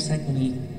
Secondly.